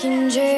can dream.